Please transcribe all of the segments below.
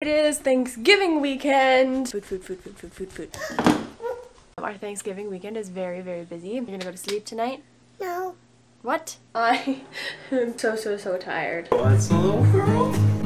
It is Thanksgiving weekend. Food, food, food, food, food, food, food. Our Thanksgiving weekend is very, very busy. You're gonna go to sleep tonight? No. What? I am so, so, so tired. What's the little girl?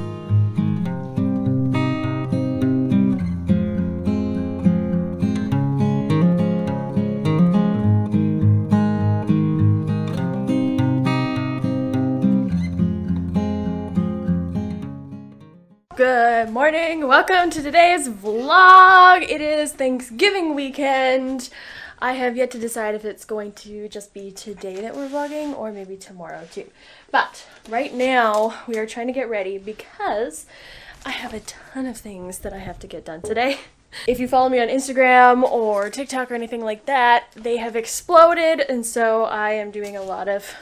Good morning. Welcome to today's vlog. It is Thanksgiving weekend. I have yet to decide if it's going to just be today that we're vlogging or maybe tomorrow too. But right now we are trying to get ready because I have a ton of things that I have to get done today. If you follow me on Instagram or TikTok or anything like that, they have exploded and so I am doing a lot of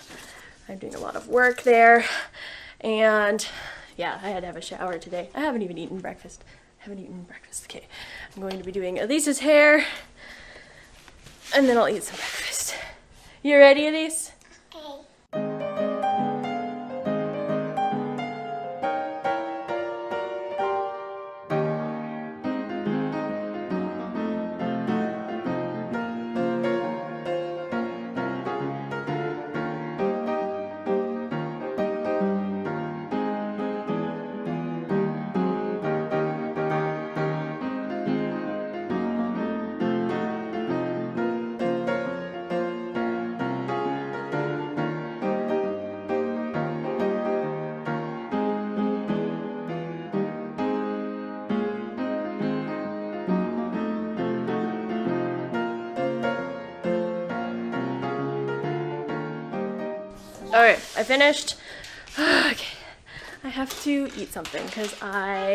I'm doing a lot of work there and yeah, I had to have a shower today. I haven't even eaten breakfast. I haven't eaten breakfast. Okay, I'm going to be doing Elise's hair, and then I'll eat some breakfast. You ready, Elise? Alright, I finished. okay. I have to eat something because I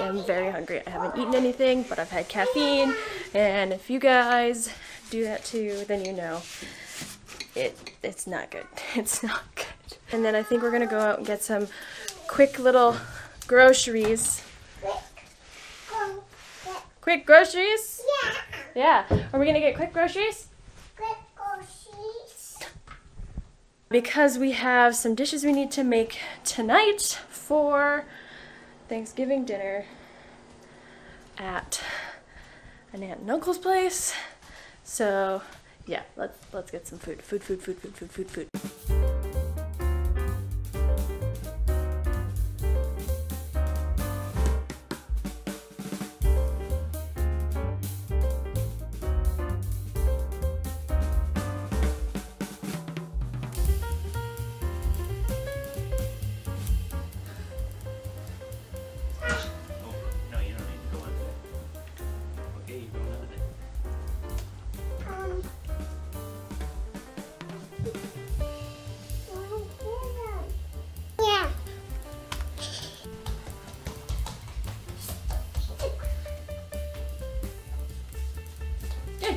am very hungry. I haven't eaten anything, but I've had caffeine. And if you guys do that too, then you know it it's not good. It's not good. And then I think we're gonna go out and get some quick little groceries. Quick groceries? Yeah. Yeah. Are we gonna get quick groceries? Quick groceries. Because we have some dishes we need to make tonight for Thanksgiving dinner at an aunt and uncle's place. So yeah, let's let's get some food. Food, food, food, food, food, food, food.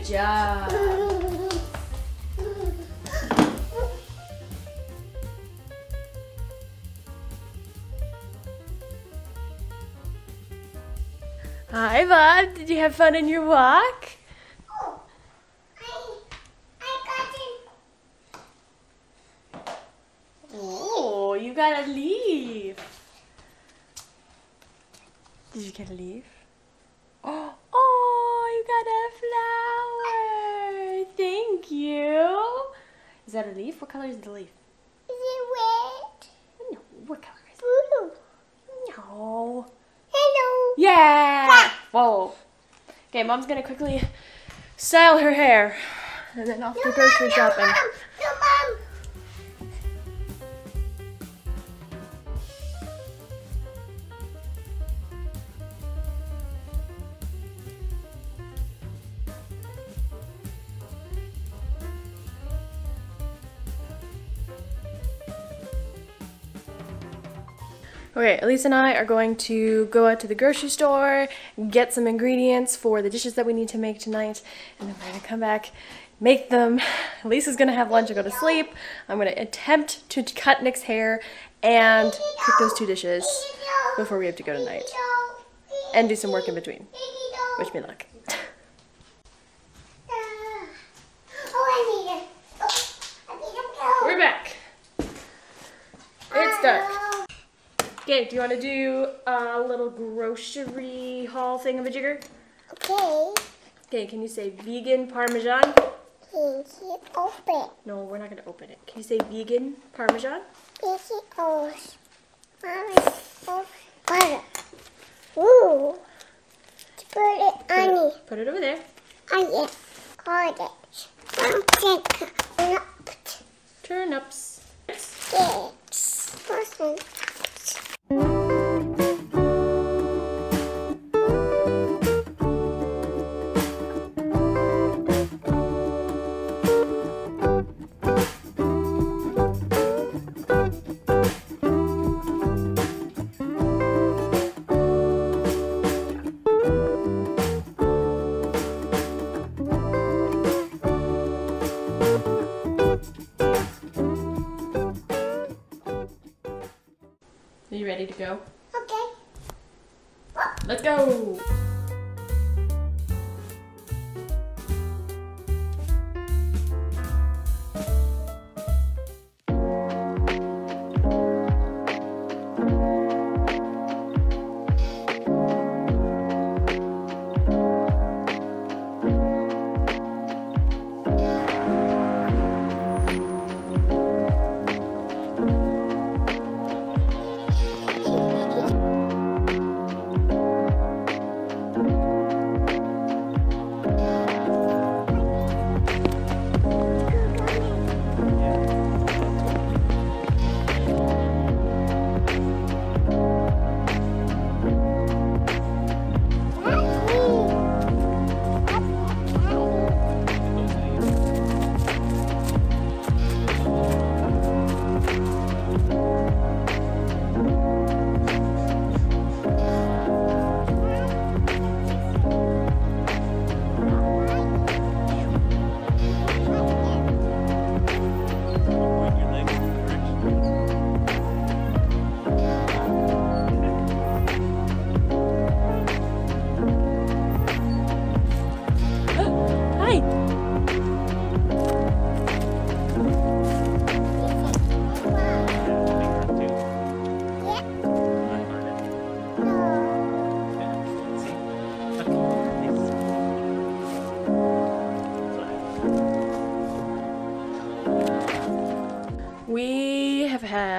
Job. Hi, Bob. Did you have fun in your walk? Oh, I, I got. Oh, you got a leaf. Did you get a leaf? Oh, oh, you got a flower. Is that a leaf? What color is the leaf? Is it red? No, what color is Blue. it? No. Hello. Yeah. Ah. Whoa. Okay, mom's gonna quickly style her hair and then off to grocery no, shopping. No, Okay, Elise and I are going to go out to the grocery store, get some ingredients for the dishes that we need to make tonight, and then we're gonna come back, make them. Elise is gonna have lunch and go to sleep. I'm gonna attempt to cut Nick's hair and cook those two dishes before we have to go tonight, and do some work in between. Wish me luck. Oh, I need it. Oh, I need it. We're back. It's dark. Okay, do you want to do a little grocery haul thing of a jigger? Okay. Okay, can you say vegan parmesan? Can you open? No, we're not going to open it. Can you say vegan parmesan? Can you open? Mama, open. Ooh. Put it on it. Put it over there. On it. Hold it. Not Turnips. Yes. Person. You go? Okay. Let's go!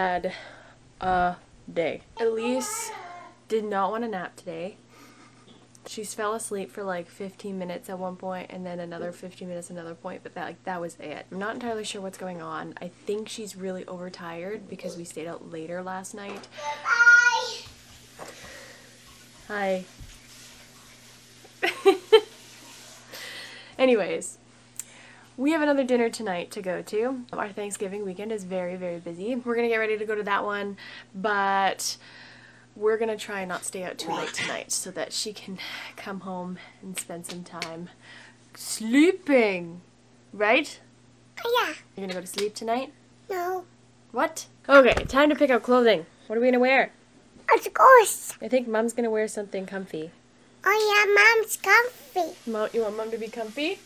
Had a day. Elise did not want to nap today. She fell asleep for like 15 minutes at one point and then another 15 minutes another point, but that like that was it. I'm not entirely sure what's going on. I think she's really overtired because we stayed out later last night. Hi. Anyways, we have another dinner tonight to go to. Our Thanksgiving weekend is very, very busy. We're gonna get ready to go to that one, but we're gonna try and not stay out too late tonight so that she can come home and spend some time sleeping. Right? Oh, yeah. You're gonna go to sleep tonight? No. What? Okay, time to pick out clothing. What are we gonna wear? Of course. I think mom's gonna wear something comfy. Oh yeah, mom's comfy. Mom, you want mom to be comfy?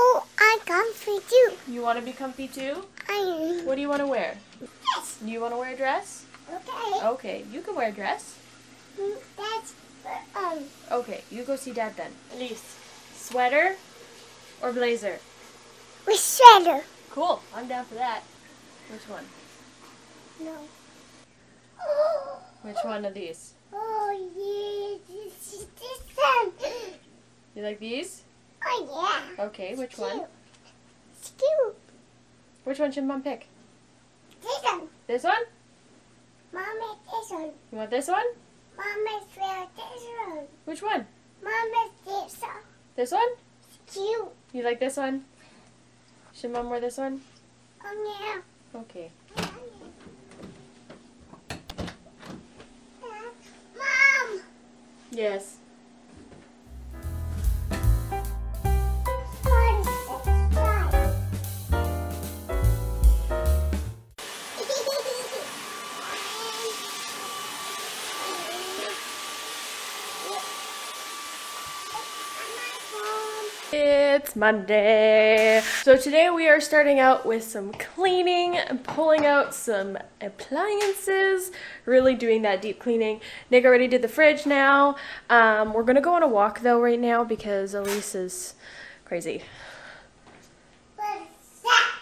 Oh, I comfy too. You want to be comfy too? I What do you want to wear? yes. Do you want to wear a dress? Okay. Okay, you can wear a dress. That's um. Okay, you go see dad then. Elise, sweater or blazer? With sweater. Cool, I'm down for that. Which one? No. Which one of these? Oh yeah, this this one. You like these? Oh yeah. Okay, which one? It's cute. Which one should mom pick? This one. This one? Mama, this one. You want this one? Mama, wear this one. Which one? Mama, this one. This one? Cute. You like this one? Should mom wear this one? Oh yeah. Okay. Mom. Yes. It's Monday. So today we are starting out with some cleaning, and pulling out some appliances, really doing that deep cleaning. Nick already did the fridge now. Um, we're gonna go on a walk though right now because Elise is crazy. What's that?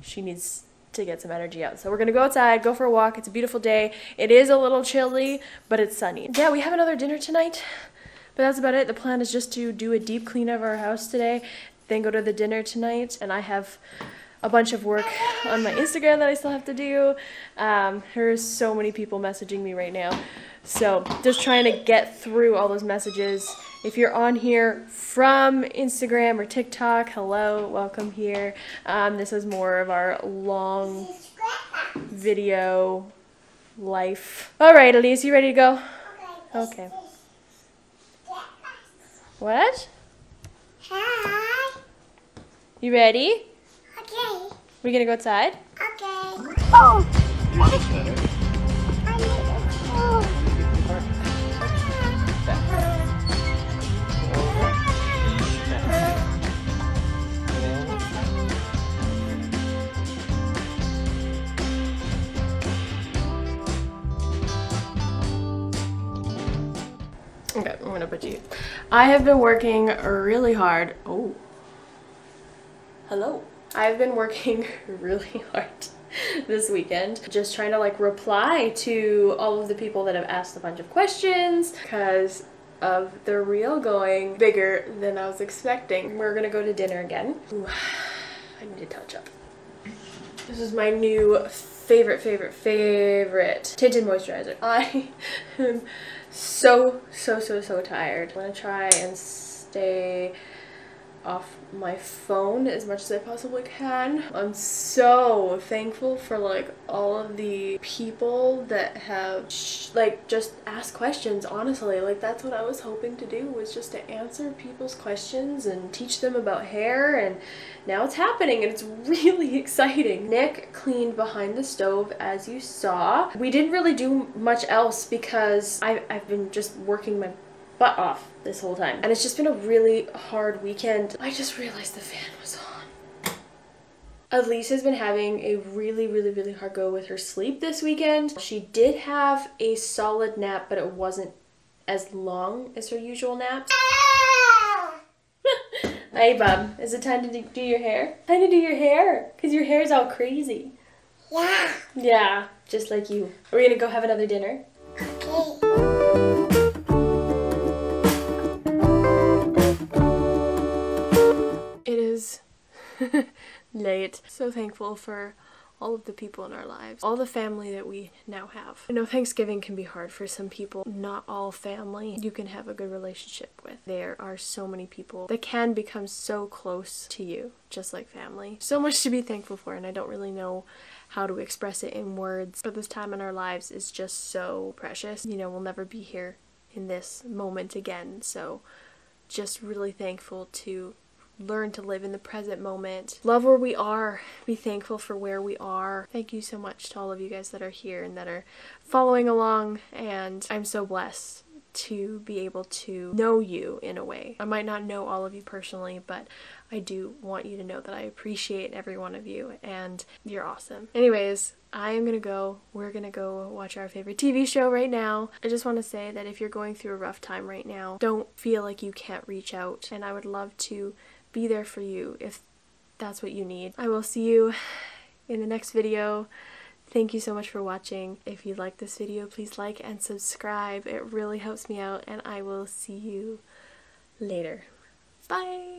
She needs to get some energy out. So we're gonna go outside, go for a walk. It's a beautiful day. It is a little chilly, but it's sunny. Yeah, we have another dinner tonight. But that's about it. The plan is just to do a deep clean of our house today, then go to the dinner tonight. And I have a bunch of work on my Instagram that I still have to do. Um, there's so many people messaging me right now. So just trying to get through all those messages. If you're on here from Instagram or TikTok, hello, welcome here. Um, this is more of our long video life. All right, Elise, you ready to go? Okay. What? Hi. You ready? Okay. We gonna go outside? Okay. Oh. Is I have been working really hard. Oh. Hello. I've been working really hard this weekend just trying to like reply to all of the people that have asked a bunch of questions because of the reel going bigger than I was expecting. We're gonna go to dinner again. Ooh, I need to touch up. This is my new favorite, favorite, favorite tinted moisturizer. I am so, so, so, so tired. I'm gonna try and stay off my phone as much as I possibly can. I'm so thankful for like all of the people that have like just asked questions honestly like that's what I was hoping to do was just to answer people's questions and teach them about hair and now it's happening and it's really exciting. Nick cleaned behind the stove as you saw. We didn't really do much else because I, I've been just working my butt off this whole time. And it's just been a really hard weekend. I just realized the fan was on. Elise has been having a really, really, really hard go with her sleep this weekend. She did have a solid nap, but it wasn't as long as her usual naps. hey, bub, is it time to do- do your hair? Time to do your hair, because your hair's all crazy. Yeah. Yeah, just like you. Are we gonna go have another dinner? Okay. late. So thankful for all of the people in our lives, all the family that we now have. I know Thanksgiving can be hard for some people. Not all family you can have a good relationship with. There are so many people that can become so close to you, just like family. So much to be thankful for, and I don't really know how to express it in words, but this time in our lives is just so precious. You know, we'll never be here in this moment again, so just really thankful to learn to live in the present moment. Love where we are. Be thankful for where we are. Thank you so much to all of you guys that are here and that are following along. And I'm so blessed to be able to know you in a way. I might not know all of you personally, but I do want you to know that I appreciate every one of you and you're awesome. Anyways, I am gonna go. We're gonna go watch our favorite TV show right now. I just want to say that if you're going through a rough time right now, don't feel like you can't reach out, and I would love to be there for you if that's what you need. I will see you in the next video. Thank you so much for watching. If you like this video, please like and subscribe. It really helps me out, and I will see you later. Bye!